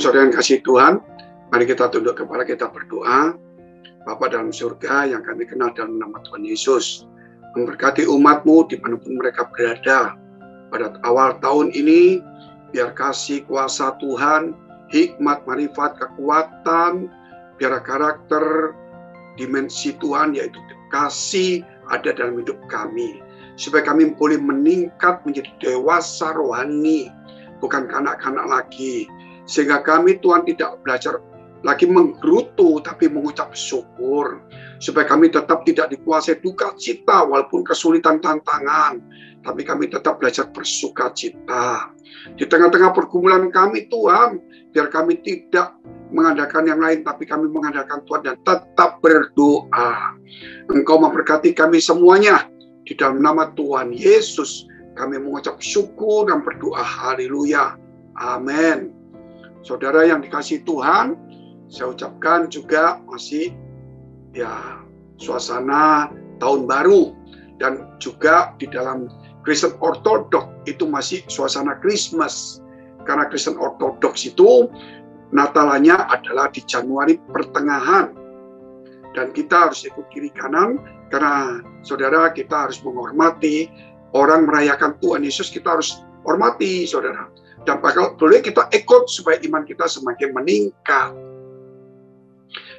Saudara yang kasih Tuhan. Mari kita tunduk kepala kita berdoa. Bapa dalam surga yang kami kenal dalam nama Tuhan Yesus. Memberkati umatmu di mana pun mereka berada. Pada awal tahun ini, biar kasih kuasa Tuhan, hikmat, marifat, kekuatan, biar karakter, dimensi Tuhan yaitu kasih ada dalam hidup kami. Supaya kami boleh meningkat menjadi dewasa rohani, bukan kanak-kanak lagi. Sehingga kami Tuhan tidak belajar lagi menggerutu tapi mengucap syukur. Supaya kami tetap tidak dikuasai duka cita walaupun kesulitan tantangan. Tapi kami tetap belajar bersuka cita. Di tengah-tengah pergumulan kami Tuhan biar kami tidak mengandalkan yang lain tapi kami mengandalkan Tuhan dan tetap berdoa. Engkau memberkati kami semuanya. Di dalam nama Tuhan Yesus kami mengucap syukur dan berdoa. Haleluya. Amin Saudara yang dikasih Tuhan, saya ucapkan juga masih ya suasana tahun baru. Dan juga di dalam Kristen Ortodok itu masih suasana Christmas. Karena Kristen Ortodoks itu Natalanya adalah di Januari pertengahan. Dan kita harus ikut kiri kanan karena saudara kita harus menghormati orang merayakan Tuhan Yesus kita harus hormati saudara dan boleh kita ikut supaya iman kita semakin meningkat.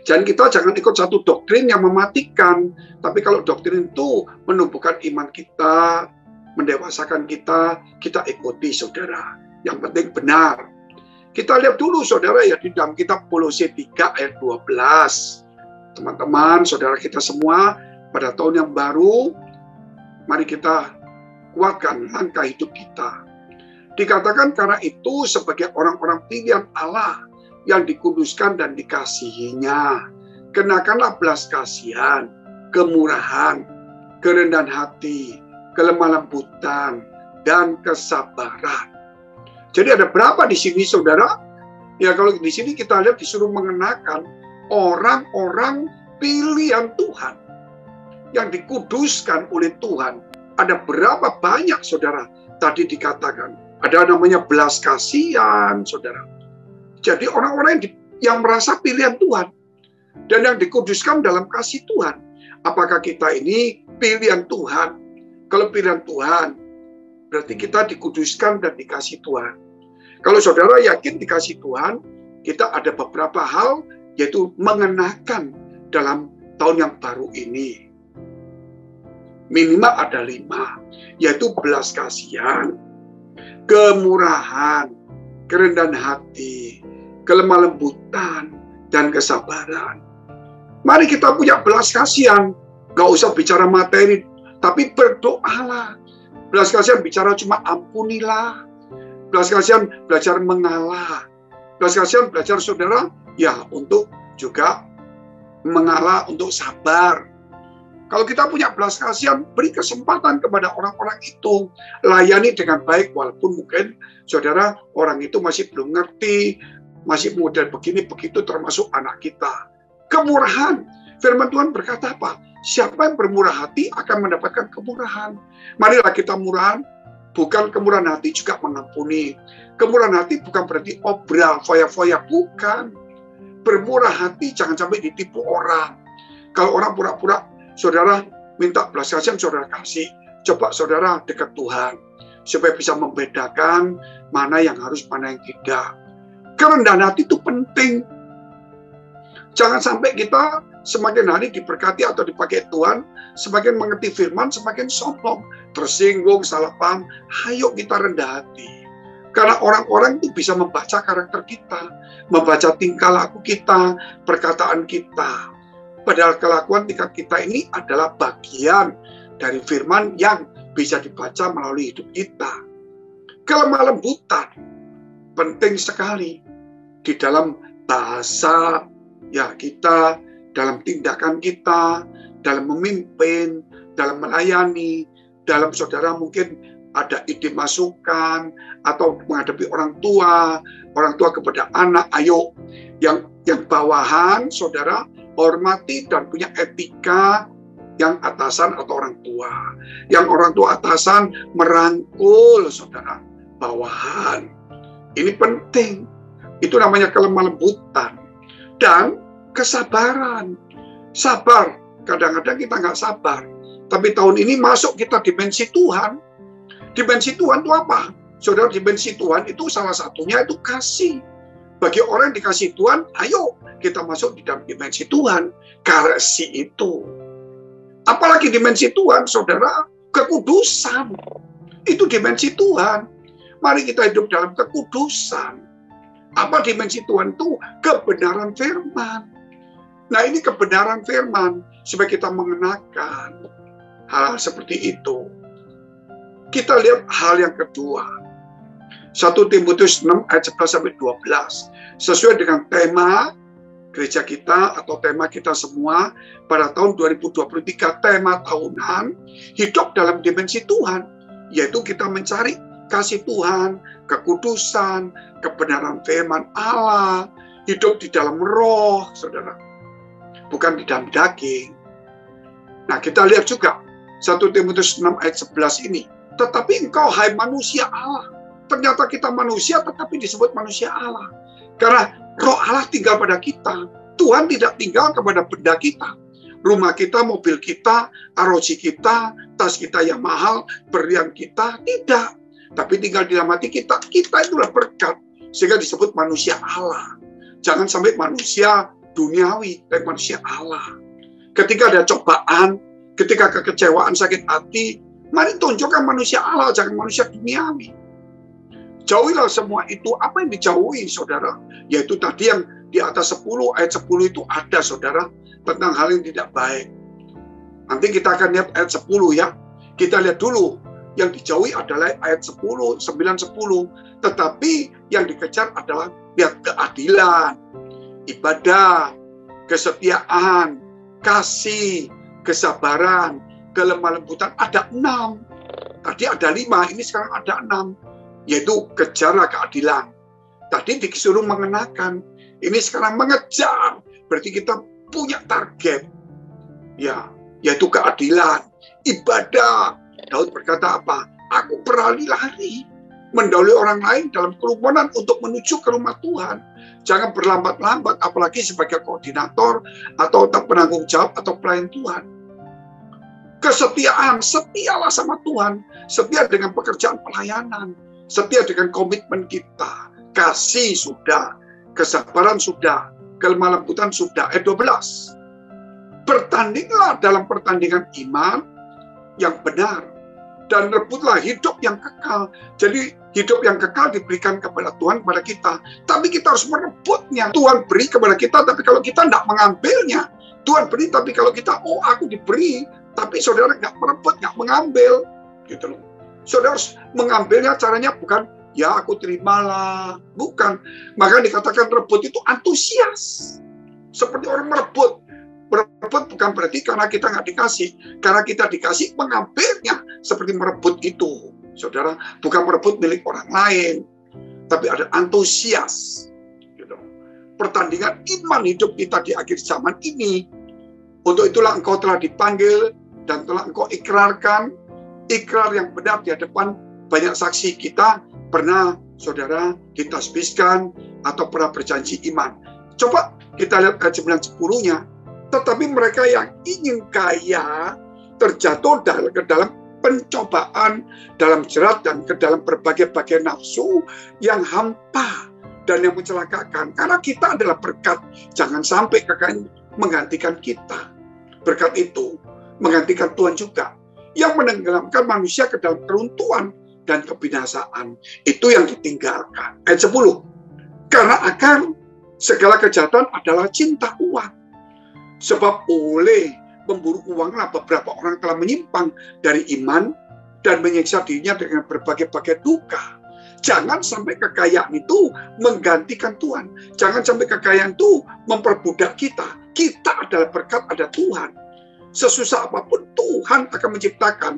Dan kita jangan ikut satu doktrin yang mematikan, tapi kalau doktrin itu menumbuhkan iman kita, mendewasakan kita, kita ikuti saudara. Yang penting benar. Kita lihat dulu saudara ya di dalam kitab Kolose 3 ayat 12. Teman-teman, saudara kita semua pada tahun yang baru, mari kita kuatkan langkah hidup kita Dikatakan karena itu sebagai orang-orang pilihan Allah yang dikuduskan dan dikasihinya. Kenakanlah belas kasihan, kemurahan, kerendahan hati, kelemah lembutan, dan kesabaran. Jadi ada berapa di sini saudara? Ya kalau di sini kita lihat disuruh mengenakan orang-orang pilihan Tuhan yang dikuduskan oleh Tuhan. Ada berapa banyak saudara tadi dikatakan ada namanya belas kasihan, saudara. Jadi orang-orang yang, yang merasa pilihan Tuhan dan yang dikuduskan dalam kasih Tuhan. Apakah kita ini pilihan Tuhan? Kalau pilihan Tuhan, berarti kita dikuduskan dan dikasih Tuhan. Kalau saudara yakin dikasih Tuhan, kita ada beberapa hal yaitu mengenakan dalam tahun yang baru ini. Minimal ada lima, yaitu belas kasihan, kemurahan, kerendahan hati, kelemah lembutan, dan kesabaran. Mari kita punya belas kasihan. Gak usah bicara materi, tapi berdoalah. Belas kasihan bicara cuma ampunilah. Belas kasihan belajar mengalah. Belas kasihan belajar saudara, ya untuk juga mengalah untuk sabar. Kalau kita punya belas kasihan, beri kesempatan kepada orang-orang itu. Layani dengan baik, walaupun mungkin saudara orang itu masih belum ngerti, masih model begini begitu termasuk anak kita. Kemurahan. Firman Tuhan berkata apa? Siapa yang bermurah hati akan mendapatkan kemurahan. Marilah kita murahan, bukan kemurahan hati juga mengampuni. Kemurahan hati bukan berarti obral, foya-foya, bukan. Bermurah hati jangan sampai ditipu orang. Kalau orang pura-pura saudara minta belas kasihan, saudara kasih. Coba saudara dekat Tuhan, supaya bisa membedakan mana yang harus, mana yang tidak. Kerendahan hati itu penting. Jangan sampai kita semakin hari diberkati atau dipakai Tuhan, semakin mengerti firman, semakin sombong, tersinggung, salah paham. Ayo kita rendah hati. Karena orang-orang itu bisa membaca karakter kita, membaca tingkah laku kita, perkataan kita. Padahal kelakuan tingkat kita ini adalah bagian dari firman yang bisa dibaca melalui hidup kita. Kelemah lembutan penting sekali di dalam bahasa ya kita, dalam tindakan kita, dalam memimpin, dalam melayani, dalam saudara mungkin ada ide masukan atau menghadapi orang tua, orang tua kepada anak, ayo yang yang bawahan saudara hormati dan punya etika yang atasan atau orang tua. Yang orang tua atasan merangkul saudara bawahan. Ini penting. Itu namanya kelemah lembutan. Dan kesabaran. Sabar. Kadang-kadang kita nggak sabar. Tapi tahun ini masuk kita dimensi Tuhan. Dimensi Tuhan itu apa? Saudara, dimensi Tuhan itu salah satunya itu kasih. Bagi orang yang dikasih Tuhan, ayo kita masuk di dalam dimensi Tuhan. Kasih itu. Apalagi dimensi Tuhan, saudara, kekudusan. Itu dimensi Tuhan. Mari kita hidup dalam kekudusan. Apa dimensi Tuhan itu? Kebenaran firman. Nah ini kebenaran firman. Supaya kita mengenakan hal seperti itu. Kita lihat hal yang kedua. 1 Timotius 6 ayat 11 sampai 12. Sesuai dengan tema gereja kita atau tema kita semua pada tahun 2023 tema tahunan hidup dalam dimensi Tuhan yaitu kita mencari kasih Tuhan, kekudusan, kebenaran firman Allah, hidup di dalam roh, saudara. Bukan di dalam daging. Nah, kita lihat juga 1 Timotius 6 ayat 11 ini. Tetapi engkau hai manusia Allah. Ternyata kita manusia tetapi disebut manusia Allah. Karena roh Allah tinggal pada kita. Tuhan tidak tinggal kepada benda kita. Rumah kita, mobil kita, aroji kita, tas kita yang mahal, berian kita, tidak tapi tinggal di dalam hati kita. Kita itulah berkat, sehingga disebut manusia Allah. Jangan sampai manusia duniawi, tapi manusia Allah. Ketika ada cobaan, ketika kekecewaan, sakit hati, mari tunjukkan manusia Allah, jangan manusia duniawi. Jauhilah semua itu. Apa yang dijauhi, saudara? Yaitu tadi yang di atas 10, ayat 10 itu ada, saudara, tentang hal yang tidak baik. Nanti kita akan lihat ayat 10 ya. Kita lihat dulu yang dijauhi adalah ayat 10, 9, 10. Tetapi yang dikejar adalah lihat keadilan, ibadah, kesetiaan, kasih, kesabaran, kelemah lembutan. Ada enam. Tadi ada lima, ini sekarang ada enam. Yaitu kejarlah keadilan. Tadi disuruh mengenakan, ini sekarang mengejar. Berarti kita punya target. Ya, yaitu keadilan, ibadah, Daud berkata apa? Aku berlari-lari mendahului orang lain dalam kerumunan untuk menuju ke rumah Tuhan. Jangan berlambat-lambat, apalagi sebagai koordinator atau penanggung jawab atau pelayan Tuhan. Kesetiaan, setialah sama Tuhan. Setia dengan pekerjaan pelayanan. Setia dengan komitmen kita. Kasih sudah, kesabaran sudah, kelemah lembutan sudah. Ayat 12. Bertandinglah dalam pertandingan iman yang benar dan rebutlah hidup yang kekal. Jadi hidup yang kekal diberikan kepada Tuhan kepada kita. Tapi kita harus merebutnya. Tuhan beri kepada kita, tapi kalau kita tidak mengambilnya. Tuhan beri, tapi kalau kita, oh aku diberi, tapi saudara nggak merebut, nggak mengambil. Gitu loh. Saudara harus mengambilnya caranya bukan, ya aku terimalah. Bukan. Maka dikatakan rebut itu antusias. Seperti orang merebut. Merebut bukan berarti karena kita nggak dikasih. Karena kita dikasih, mengambilnya seperti merebut itu. Saudara, bukan merebut milik orang lain. Tapi ada antusias. Gitu. Pertandingan iman hidup kita di akhir zaman ini. Untuk itulah engkau telah dipanggil dan telah engkau ikrarkan. Ikrar yang benar di hadapan banyak saksi kita pernah saudara ditasbiskan atau pernah berjanji iman. Coba kita lihat ayat 9 10-nya. Tetapi mereka yang ingin kaya terjatuh ke dalam pencobaan dalam jerat dan ke dalam berbagai-bagai nafsu yang hampa dan yang mencelakakan. Karena kita adalah berkat. Jangan sampai kekayaan menggantikan kita. Berkat itu menggantikan Tuhan juga. Yang menenggelamkan manusia ke dalam keruntuhan dan kebinasaan. Itu yang ditinggalkan. Ayat 10. Karena akan segala kejahatan adalah cinta uang. Sebab oleh memburu uanglah beberapa orang telah menyimpang dari iman dan menyiksa dirinya dengan berbagai-bagai duka. Jangan sampai kekayaan itu menggantikan Tuhan. Jangan sampai kekayaan itu memperbudak kita. Kita adalah berkat ada Tuhan. Sesusah apa pun Tuhan akan menciptakan.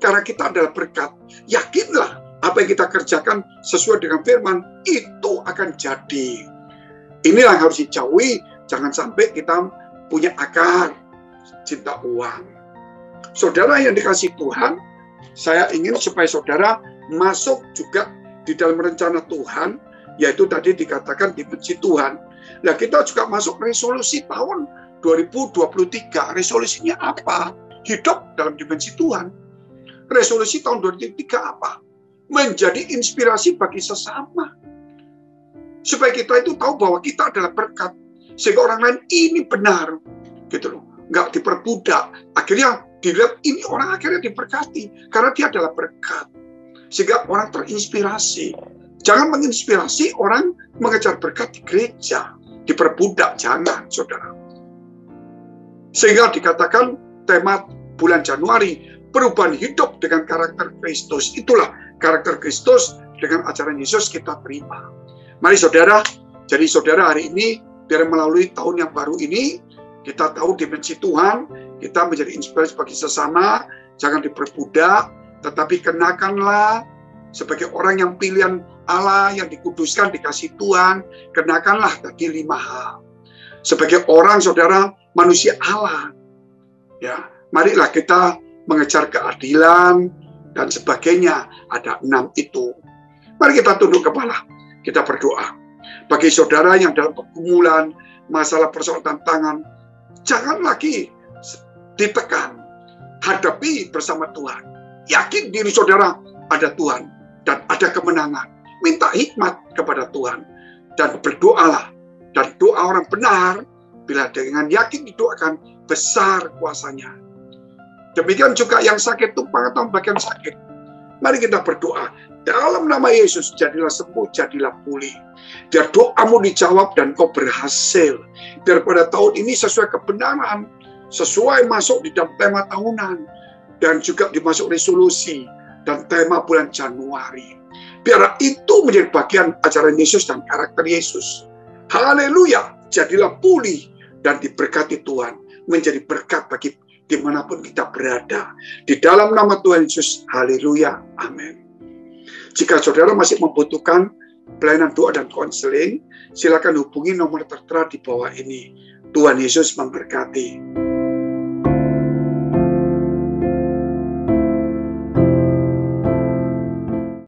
Karena kita adalah berkat. Yakinlah apa yang kita kerjakan sesuai dengan firman itu akan jadi. Inilah yang harus dijauhi. Jangan sampai kita punya akar, cinta uang. Saudara yang dikasih Tuhan, saya ingin supaya saudara masuk juga di dalam rencana Tuhan yaitu tadi dikatakan dimensi Tuhan. Nah kita juga masuk resolusi tahun 2023. Resolusinya apa? Hidup dalam dimensi Tuhan. Resolusi tahun 2023 apa? Menjadi inspirasi bagi sesama. Supaya kita itu tahu bahwa kita adalah berkat. Sehingga orang lain ini benar. Gitu loh. Nggak diperbudak. Akhirnya dilihat ini orang akhirnya diberkati. Karena dia adalah berkat. Sehingga orang terinspirasi Jangan menginspirasi orang mengejar berkat di gereja, diperbudak, jangan, saudara. Sehingga dikatakan tema bulan Januari, perubahan hidup dengan karakter Kristus. Itulah karakter Kristus dengan ajaran Yesus kita terima. Mari saudara, jadi saudara hari ini, biar melalui tahun yang baru ini, kita tahu dimensi Tuhan, kita menjadi inspirasi bagi sesama, jangan diperbudak, tetapi kenakanlah sebagai orang yang pilihan Allah yang dikuduskan dikasih Tuhan, kenakanlah tadi lima hal. Sebagai orang saudara manusia Allah, ya marilah kita mengejar keadilan dan sebagainya. Ada enam itu. Mari kita tunduk kepala, kita berdoa. Bagi saudara yang dalam pergumulan, masalah persoalan tangan, jangan lagi ditekan. Hadapi bersama Tuhan. Yakin diri saudara ada Tuhan dan ada kemenangan. Minta hikmat kepada Tuhan dan berdoalah. Dan doa orang benar bila dengan yakin didoakan besar kuasanya. Demikian juga yang sakit tumpang atau bagian sakit. Mari kita berdoa. Dalam nama Yesus, jadilah sembuh, jadilah pulih. Biar doamu dijawab dan kau berhasil. Biar pada tahun ini sesuai kebenaran, sesuai masuk di dalam tema tahunan, dan juga dimasuk resolusi dan tema bulan Januari. Biar itu menjadi bagian ajaran Yesus dan karakter Yesus. Haleluya, jadilah pulih dan diberkati Tuhan. Menjadi berkat bagi di mana pun kita berada. Di dalam nama Tuhan Yesus, haleluya, amin. Jika saudara masih membutuhkan pelayanan doa dan konseling, silakan hubungi nomor tertera di bawah ini. Tuhan Yesus memberkati.